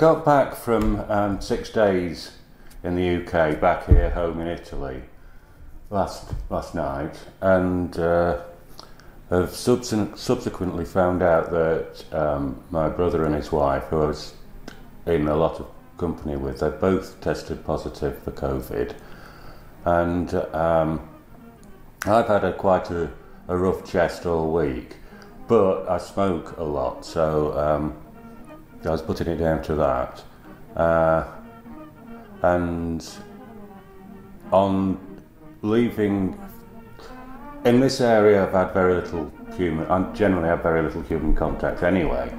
got back from um, six days in the UK, back here home in Italy, last last night, and uh, have subse- subsequently found out that um, my brother and his wife, who I was in a lot of company with, they both tested positive for COVID, and um, I've had a quite a, a rough chest all week, but I smoke a lot, so um, I was putting it down to that. Uh, and on leaving in this area, I've had very little human. I generally have very little human contact anyway,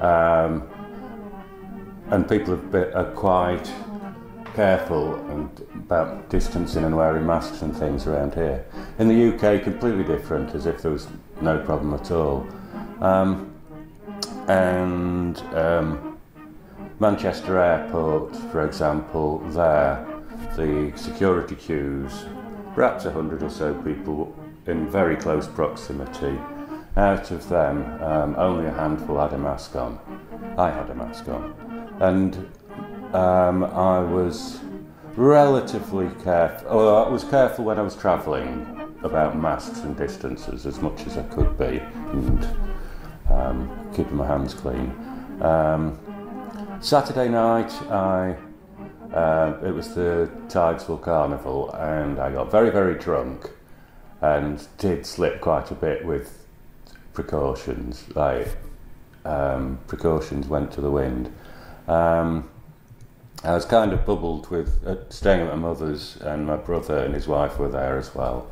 um, and people been, are quite careful and about distancing and wearing masks and things around here. In the UK, completely different, as if there was no problem at all. Um, and um, Manchester Airport, for example, there, the security queues, perhaps a hundred or so people in very close proximity. Out of them, um, only a handful had a mask on. I had a mask on. And um, I was relatively careful. Well, I was careful when I was travelling about masks and distances as much as I could be and um, keeping my hands clean. Um, Saturday night, I uh, it was the Tideswell Carnival, and I got very, very drunk and did slip quite a bit with precautions. Like um, precautions went to the wind. Um, I was kind of bubbled with uh, staying at my mother's, and my brother and his wife were there as well,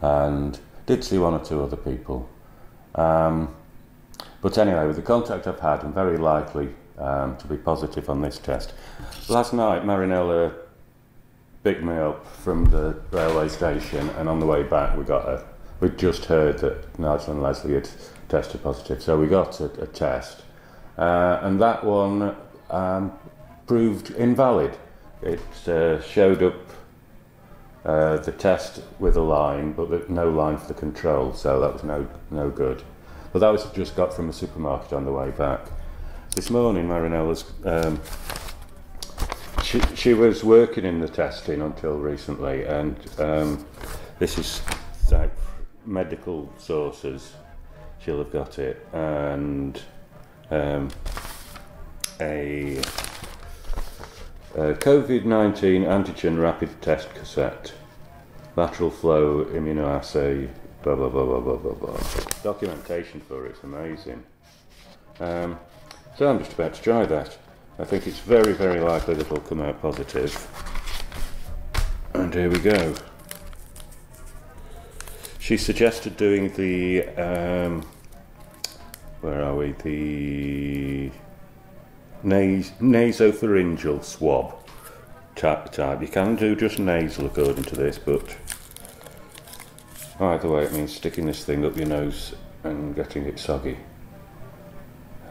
and did see one or two other people. Um, but anyway, with the contact I've had, I'm very likely um, to be positive on this test. Last night, Marinella picked me up from the railway station, and on the way back, we got a. We just heard that Nigel and Leslie had tested positive, so we got a, a test, uh, and that one um, proved invalid. It uh, showed up uh, the test with a line, but no line for the control, so that was no no good. But that was just got from the supermarket on the way back. This morning, Marinella's um, she, she was working in the testing until recently, and um, this is like medical sources. She'll have got it, and um, a, a COVID 19 antigen rapid test cassette, lateral flow immunoassay, blah blah blah blah blah blah blah. Documentation for it's amazing. Um, so I'm just about to try that. I think it's very, very likely that it'll come out positive. And here we go. She suggested doing the, um, where are we, the nas nasopharyngeal swab type, type. You can do just nasal according to this, but either way it means sticking this thing up your nose and getting it soggy.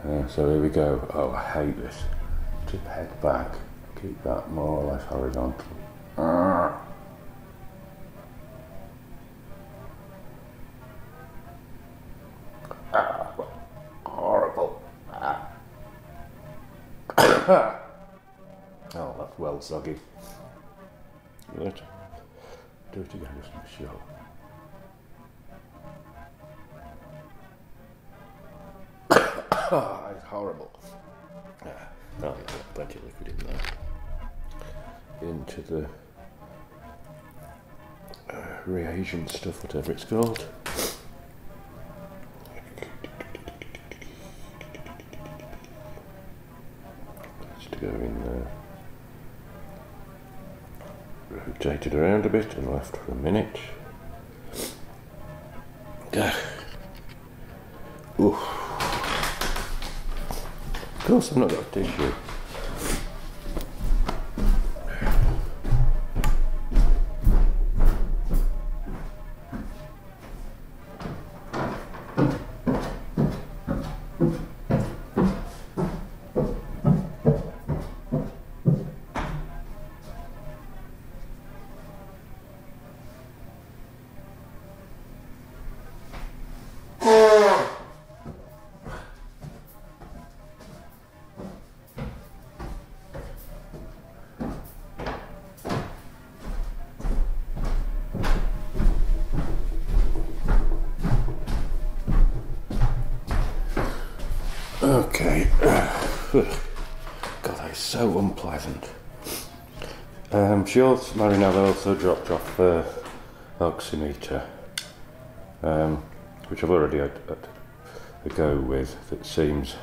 Uh, so here we go. Oh, I hate this tip head back, keep that more or less horizontal. Ah. Ah, horrible. Oh, that's well soggy. Good. Do it again just to sure. It's horrible. Ah. Oh, yeah, plenty of liquid in there. Into the uh, reagent stuff, whatever it's called. Just go in there. Rotate it around a bit and left for a minute. Course, I've not got a tissue. God, it's so unpleasant. Um, she also, Marinella also dropped off the oximeter, um, which I've already had, had a go with. That seems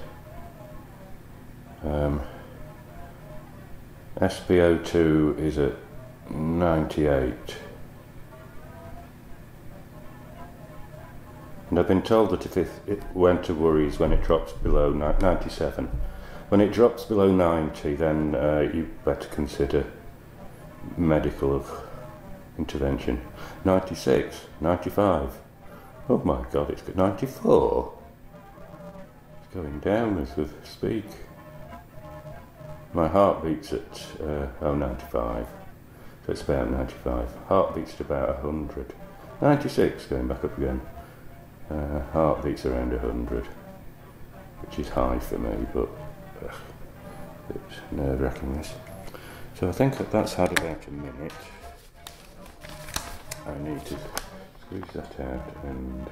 um, SpO2 is at 98. And I've been told that if it, it went to worries when it drops below 97, when it drops below 90, then uh, you better consider medical of intervention. 96, 95. Oh my god, it's got 94. It's going down as we speak. My heart beats at uh, oh, 95. So it's about 95. Heart beats at about 100. 96, going back up again. Uh, heart beats around 100, which is high for me, but uh, it's nerve wracking this. So I think that that's had about a minute. I need to squeeze that out and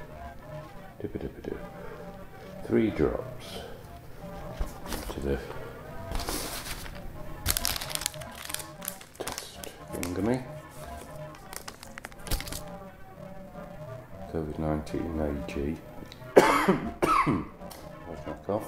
dip it dip it dip. Three drops to the test finger me. COVID 19 AG. That's my cough.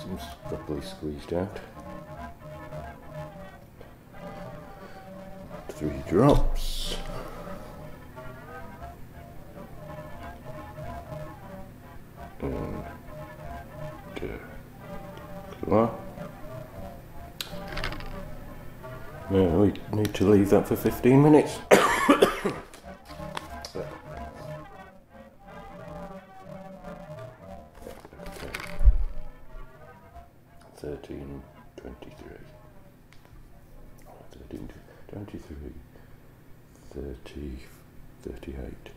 seems properly squeezed out. Drops. And uh, Now we need to leave that for 15 minutes. 13, 23. 13, 23, 30, 38.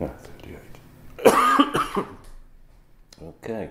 No, 38. okay.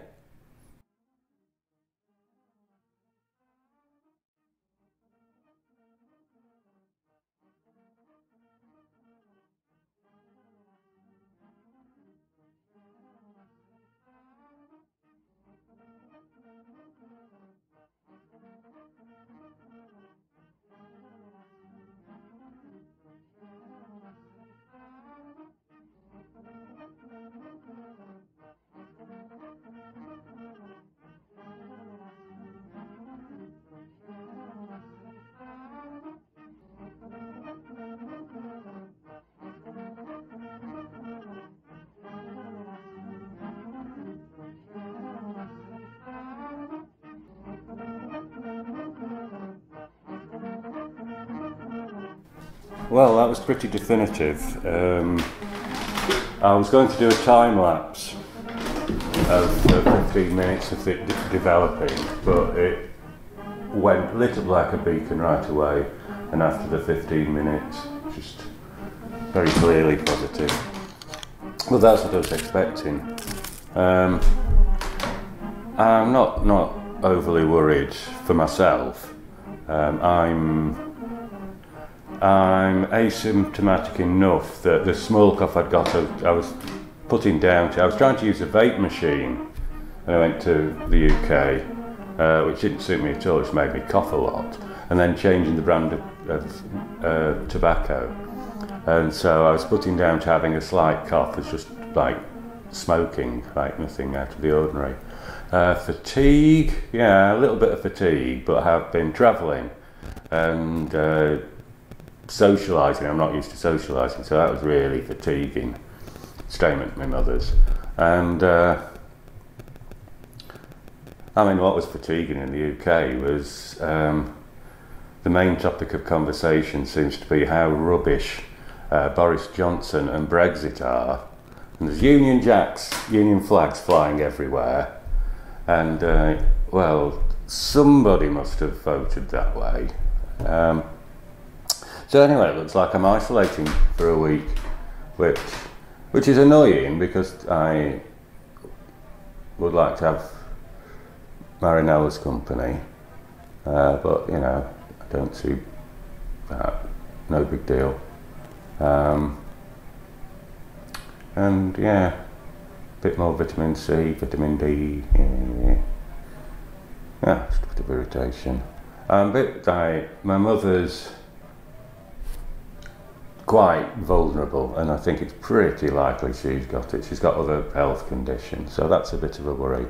Well, that was pretty definitive. Um, I was going to do a time lapse of uh, 15 minutes of it de- developing, but it went lit up like a beacon right away, and after the 15 minutes, just very clearly positive. Well, that's what I was expecting. Um, I'm not not overly worried for myself. Um, I'm I'm asymptomatic enough that the small cough I'd got, I was putting down to. I was trying to use a vape machine, and I went to the UK, uh, which didn't suit me at all. It's made me cough a lot, and then changing the brand of, of uh, tobacco, and so I was putting down to having a slight cough. It's just like smoking, like nothing out of the ordinary. Uh, fatigue, yeah, a little bit of fatigue, but I have been travelling and uh, socialising. I'm not used to socialising, so that was really fatiguing. Staying at my mother's, and uh, I mean, what was fatiguing in the UK was um, the main topic of conversation seems to be how rubbish uh, Boris Johnson and Brexit are. And there's Union Jacks, Union flags flying everywhere, and uh, well, somebody must have voted that way. Um, So anyway, it looks like I'm isolating for a week, which which is annoying because I would like to have Marinella's company, uh, but you know I don't see that. No big deal. Um, and yeah, a bit more vitamin C, vitamin D. Yeah, yeah just a bit of irritation. Um, I, my mother's quite vulnerable, and I think it's pretty likely she's got it. She's got other health conditions, so that's a bit of a worry.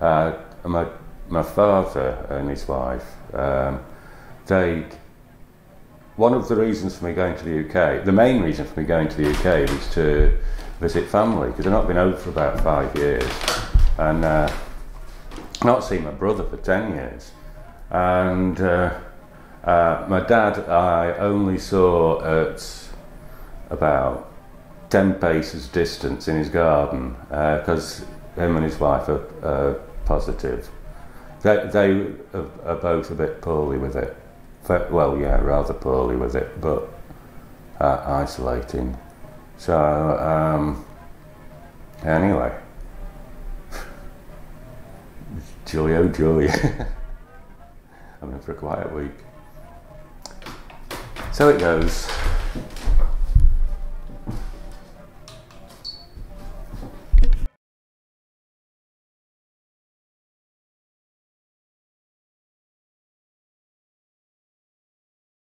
Uh, my my father and his wife, um, they one of the reasons for me going to the UK, the main reason for me going to the UK was to visit family because I've not been over for about five years, and uh, not seen my brother for ten years, and. Uh, uh, my dad, I only saw at about 10 paces distance in his garden because uh, him and his wife are uh, positive. They, they are, both a bit poorly with it. Well, yeah, rather poorly with it, but uh, isolating. So, um, anyway. Julio, Julia. I'm in for a quiet week. So it goes.